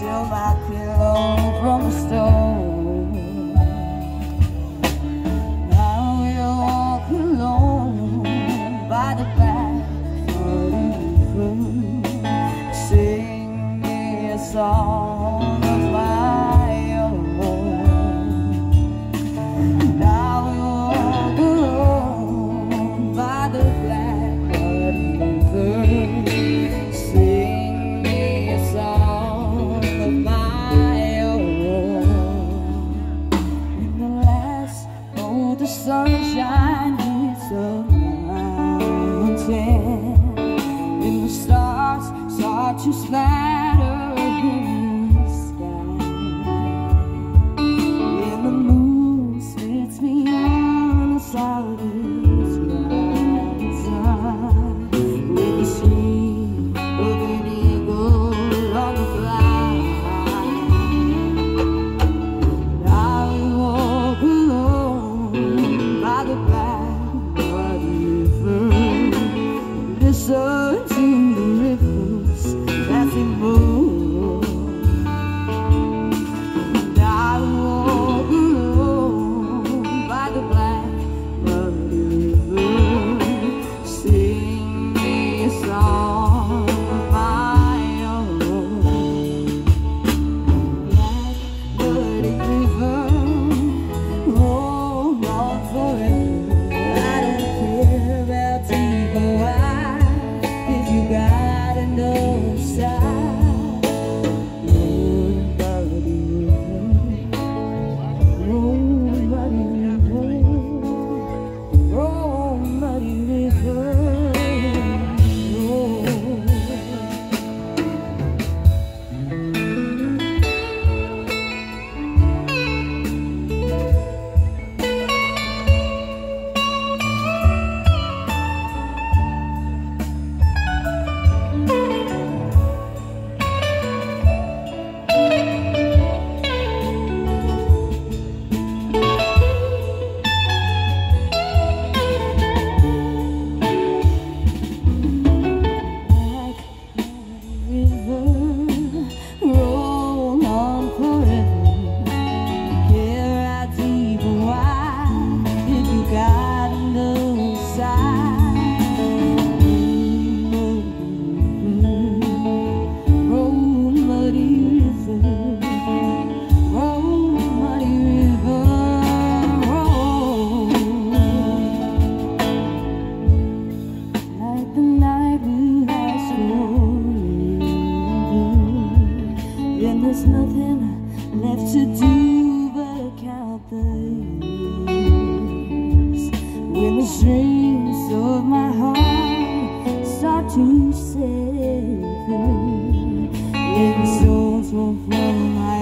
steal my pillow from the stove. sunshine hits a mountain. And the stars start to in the sky. And the moon spits me on a solid to save her. Let souls will flow